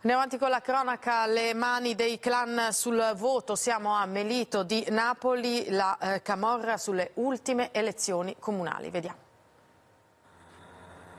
Andiamo avanti con la cronaca, le mani dei clan sul voto, siamo a Melito di Napoli, la eh, Camorra sulle ultime elezioni comunali, vediamo.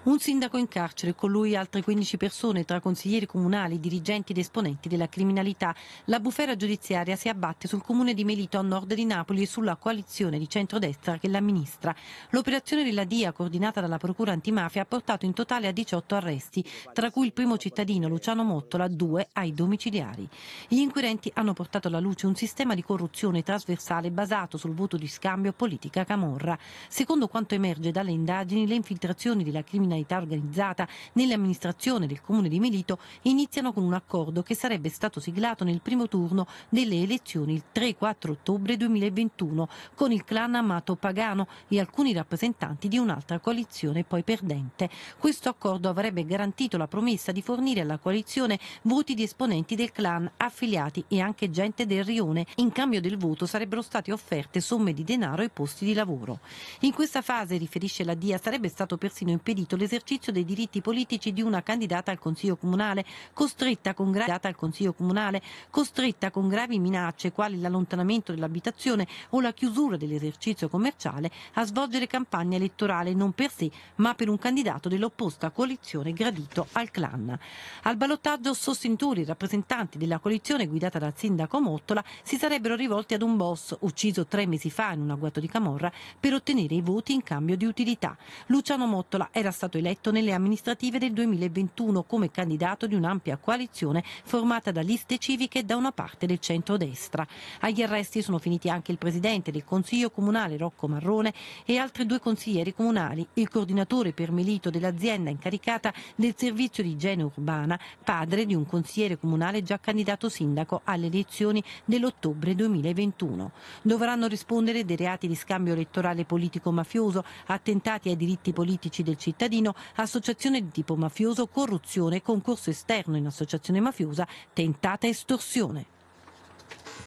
Un sindaco in carcere, con lui altre 15 persone tra consiglieri comunali, dirigenti ed esponenti della criminalità. La bufera giudiziaria si abbatte sul comune di Melito a nord di Napoli e sulla coalizione di centrodestra che l'amministra. L'operazione della DIA, coordinata dalla Procura antimafia, ha portato in totale a 18 arresti, tra cui il primo cittadino Luciano Mottola, due ai domiciliari. Gli inquirenti hanno portato alla luce un sistema di corruzione trasversale basato sul voto di scambio politica camorra. Secondo quanto emerge dalle indagini, le infiltrazioni della criminalità criminalità organizzata nell'amministrazione del comune di Melito iniziano con un accordo che sarebbe stato siglato nel primo turno delle elezioni il 3-4 ottobre 2021 con il clan Amato Pagano e alcuni rappresentanti di un'altra coalizione poi perdente. Questo accordo avrebbe garantito la promessa di fornire alla coalizione voti di esponenti del clan, affiliati e anche gente del rione. In cambio del voto sarebbero state offerte somme di denaro e posti di lavoro. In questa fase, riferisce la DIA, sarebbe stato persino impedito l'esercizio dei diritti politici di una candidata al Consiglio Comunale, costretta con, gra- Consiglio Comunale, costretta con gravi minacce quali l'allontanamento dell'abitazione o la chiusura dell'esercizio commerciale a svolgere campagna elettorale non per sé ma per un candidato dell'opposta coalizione gradito al clan. Al ballottaggio sostenitori rappresentanti della coalizione guidata dal sindaco Mottola si sarebbero rivolti ad un boss ucciso tre mesi fa in un agguato di Camorra per ottenere i voti in cambio di utilità. Luciano Mottola era stato stato eletto nelle amministrative del 2021 come candidato di un'ampia coalizione formata da liste civiche da una parte del centro-destra. Agli arresti sono finiti anche il presidente del Consiglio Comunale Rocco Marrone e altri due consiglieri comunali, il coordinatore per Melito dell'azienda incaricata del servizio di igiene urbana, padre di un consigliere comunale già candidato sindaco alle elezioni dell'ottobre 2021. Dovranno rispondere dei reati di scambio elettorale politico-mafioso, attentati ai diritti politici del cittadino cittadino, associazione di tipo mafioso, corruzione, concorso esterno in associazione mafiosa, tentata estorsione.